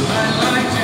I like to